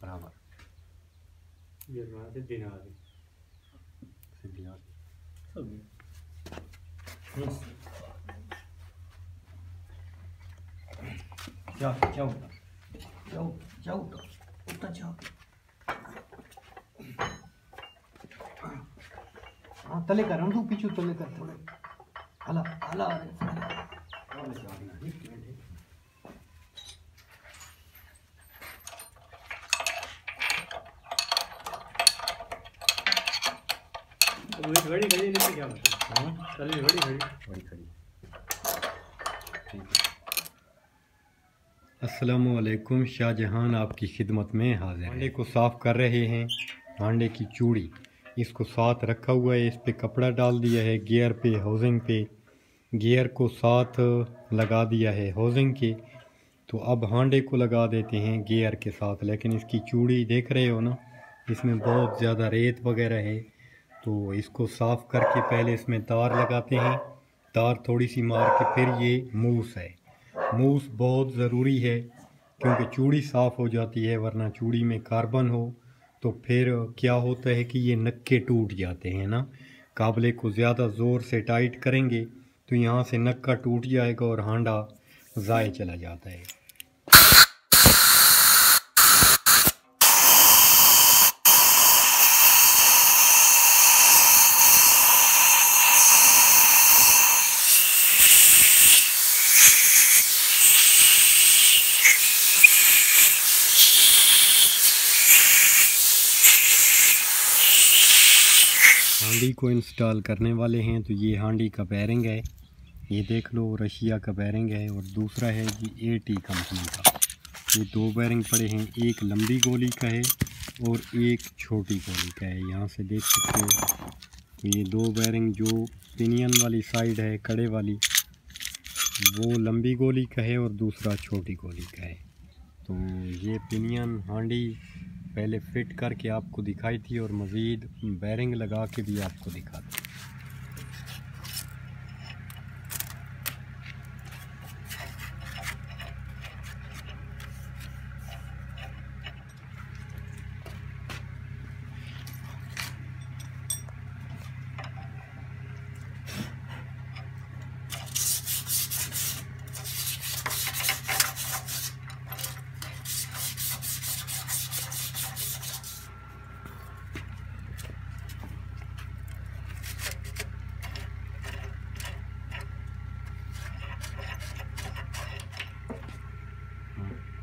برابر اتنا ہاں تلے کر ہم تلے کر تھوڑے ہلا ہلا بڑی نہیں کیا بڑی بڑی کھڑی السلام علیکم شاہ جہان آپ کی خدمت میں حاضر ہانڈے کو صاف کر رہے ہیں ہانڈے کی چوڑی اس کو ساتھ رکھا ہوا ہے اس پہ کپڑا ڈال دیا ہے گیئر پہ ہاؤزنگ پہ گیئر کو ساتھ لگا دیا ہے ہاؤزنگ کے تو اب ہانڈے کو لگا دیتے ہیں گیئر کے ساتھ لیکن اس کی چوڑی دیکھ رہے ہو نا اس میں بہت زیادہ ریت وغیرہ ہے تو اس کو صاف کر کے پہلے اس میں تار لگاتے ہیں۔ تار تھوڑی سی مار کے پھر یہ موس ہے۔ موس بہت ضروری ہے کیونکہ چوڑی صاف ہو جاتی ہے، ورنہ چوڑی میں کاربن ہو۔ تو پھر کیا ہوتا ہے کہ یہ نکے ٹوٹ جاتے ہیں نا۔ قابلے کو زیادہ زور سے ٹائٹ کریں گے تو یہاں سے نکا ٹوٹ جائے گا اور ہانڈا ضائع چلا جاتا ہے۔ ہانڈی کو انسٹال کرنے والے ہیں تو یہ ہانڈی کا بیرنگ ہے۔ یہ دیکھ لو، رشیا کا بیرنگ ہے اور دوسرا ہے جی اے ٹی کمپنی کا۔ یہ دو بیرنگ پڑے ہیں، ایک لمبی گولی کا ہے اور ایک چھوٹی گولی کا ہے۔ یہاں سے دیکھ سکتے ہو تو یہ دو بیرنگ جو پینین والی سائڈ ہے، کڑے والی، وہ لمبی گولی کا ہے اور دوسرا چھوٹی گولی کا ہے۔ تو یہ پینین ہانڈی پہلے فٹ کر کے آپ کو دکھائی تھی اور مزید بیرنگ لگا کے بھی آپ کو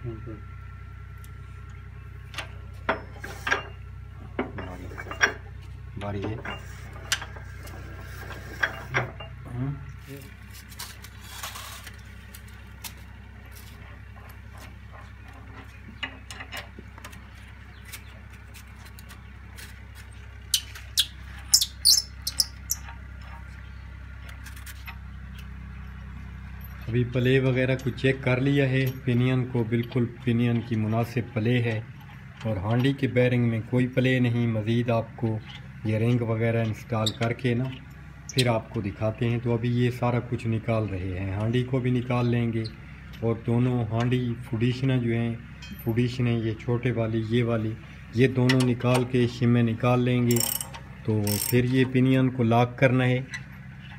バリ。バリで。うん ابھی پلے وغیرہ کو چیک کر لیا ہے۔ پینین کو بالکل پینین کی مناسب پلے ہے اور ہانڈی کے بیرنگ میں کوئی پلے نہیں۔ مزید آپ کو یہ رنگ وغیرہ انسٹال کر کے نا پھر آپ کو دکھاتے ہیں۔ تو ابھی یہ سارا کچھ نکال رہے ہیں۔ ہانڈی کو بھی نکال لیں گے اور دونوں ہانڈی فوڈیشنیں جو ہیں فوڈیشنیں یہ چھوٹے والی، یہ والی، یہ دونوں نکال کے شمیں نکال لیں گے۔ تو پھر یہ پینین کو لاک کرنا ہے۔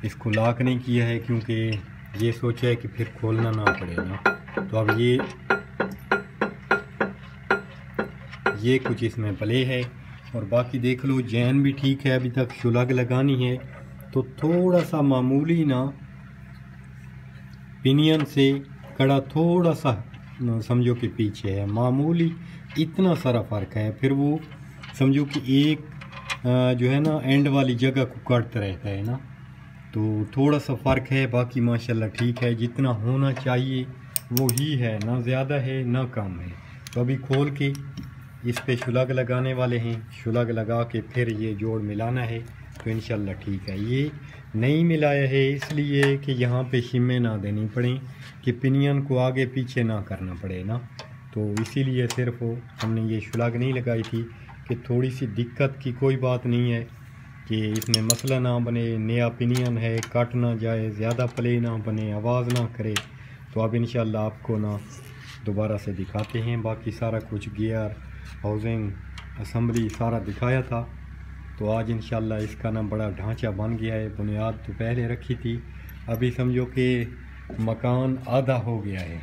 اس کو لاک نہیں کیا ہے کیونکہ یہ سوچا ہے کہ پھر کھولنا نہ پڑے نا۔ تو اب یہ یہ کچھ اس میں پلے ہے۔ اور باقی دیکھ لو، جین بھی ٹھیک ہے، ابھی تک شلگ لگانی ہے۔ تو تھوڑا سا معمولی نا پینین سے کڑا تھوڑا سا سمجھو کہ پیچھے ہے۔ معمولی اتنا سارا فرق ہے۔ پھر وہ سمجھو کہ ایک جو ہے نا، اینڈ والی جگہ کو کٹتا رہتا ہے نا۔ تو تھوڑا سا فرق ہے، باقی ماشاءاللہ ٹھیک ہے۔ جتنا ہونا چاہیے وہی ہے، نہ زیادہ ہے، نہ کم ہے۔ تو ابھی کھول کے اس پہ شلگ لگانے والے ہیں۔ شلگ لگا کے پھر یہ جوڑ ملانا ہے۔ تو انشاءاللہ ٹھیک ہے۔ یہ نہیں ملایا ہے، اس لیے کہ یہاں پہ شمیں نہ دینی پڑیں کہ پنین کو آگے پیچھے نہ کرنا پڑے نا۔ تو اسی لیے صرف ہم نے یہ شلگ نہیں لگائی تھی کہ تھوڑی سی دقت کی کوئی بات نہیں ہے۔ کہ اس میں مسئلہ نہ بنے، نیا پنین ہے، کٹ نہ جائے، زیادہ پلے نہ بنے، آواز نہ کرے۔ تو اب انشاءاللہ آپ کو نا دوبارہ سے دکھاتے ہیں۔ باقی سارا کچھ گیئر ہاؤزنگ اسمبلی سارا دکھایا تھا۔ تو آج انشاءاللہ اس کا نا بڑا ڈھانچہ بن گیا ہے۔ بنیاد تو پہلے رکھی تھی۔ ابھی سمجھو کہ مکان آدھا ہو گیا ہے۔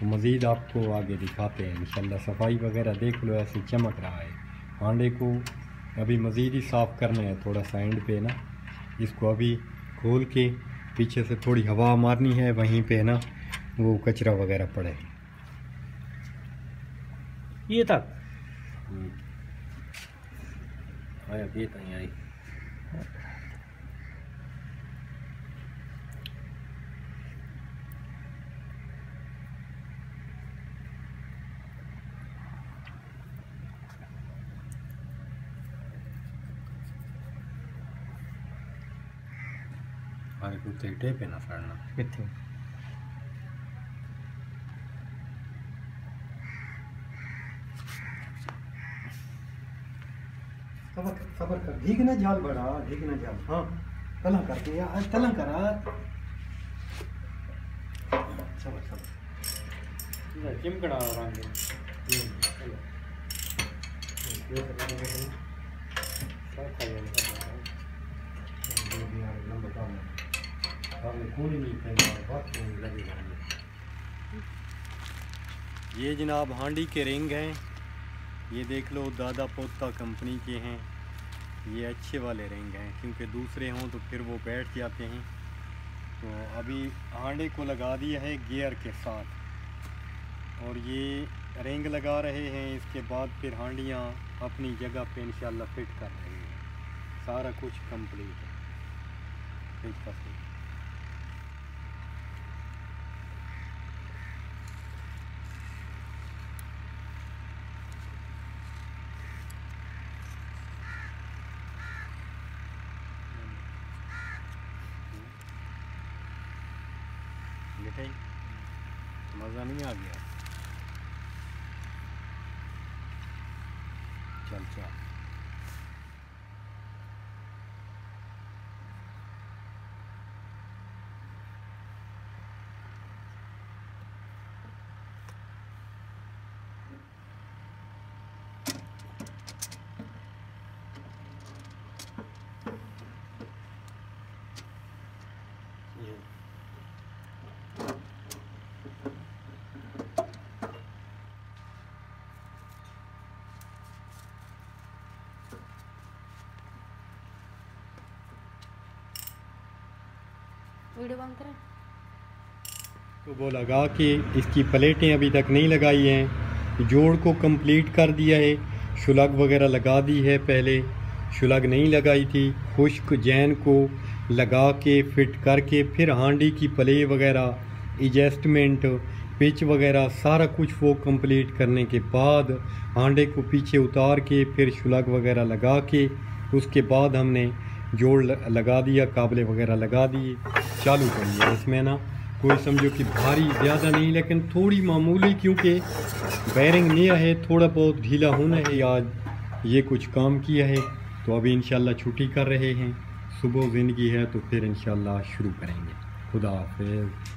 تو مزید آپ کو آگے دکھاتے ہیں۔ انشاءاللہ صفائی وغیرہ دیکھ لو، ایسے چمک رہا ہے۔ ہانڈے کو ابھی مزید ہی صاف کرنا ہے تھوڑا سا اینڈ پہ نا۔ اس کو ابھی کھول کے پیچھے سے تھوڑی ہوا مارنی ہے وہیں پہ نا وہ کچرا وغیرہ پڑے۔ یہ تک آیا پیتا ہی آئی۔ ہمارے کو تیٹے پہ نہ سڑنا کتنے صبر کر صبر کر ڈھیک نہ جال بڑا ڈھیک نہ جال ہاں تلا کر کے آج تلا کرا صبر صبر چمکڑا رنگ یہ یہ جناب ہانڈی کے رنگ ہیں۔ یہ دیکھ لو، دادا پوتا کمپنی کے ہیں۔ یہ اچھے والے رنگ ہیں، کیونکہ دوسرے ہوں تو پھر وہ بیٹھ جاتے ہیں۔ تو ابھی ہانڈے کو لگا دیا ہے گیئر کے ساتھ۔ اور یہ رنگ لگا رہے ہیں، اس کے بعد پھر ہانڈیاں اپنی جگہ پہ انشاءاللہ فٹ کر رہے ہیں۔ سارا کچھ کمپلیٹ ہے۔ ٹھیک ہے مزہ نہیں آ گیا چل چل ویڈیو بند کریں۔ تو وہ لگا کے اس کی پلیٹیں ابھی تک نہیں لگائی ہیں۔ جوڑ کو کمپلیٹ کر دیا ہے۔ شلگ وغیرہ لگا دی ہے پہلے۔ شلگ نہیں لگائی تھی۔ خشک جین کو لگا کے فٹ کر کے پھر ہانڈی کی پلے وغیرہ، ایڈجسٹمنٹ، پچ وغیرہ، سارا کچھ وہ کمپلیٹ کرنے کے بعد ہانڈے کو پیچھے اتار کے پھر شلگ وغیرہ لگا کے اس کے بعد ہم نے جوڑ لگا دیا کابلے وغیرہ لگا دیے چالو کر لیا۔ اس میں نا کوئی سمجھو کہ بھاری زیادہ نہیں، لیکن تھوڑی معمولی کیونکہ بیرنگ نیا ہے تھوڑا بہت ڈھیلا ہونا ہے آج یہ کچھ کام کیا ہے، تو ابھی انشاءاللہ چھٹی کر رہے ہیں۔ صبح زندگی ہے تو پھر انشاءاللہ شروع کریں گے۔ خدا حافظ۔